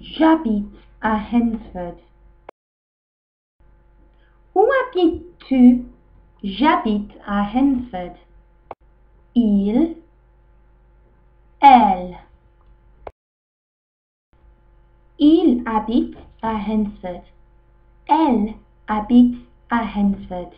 J'habite à Hensford. Où habites-tu? J'habite à Hensford. Il, elle. Il habite à Hensford. Elle habite à Hensford.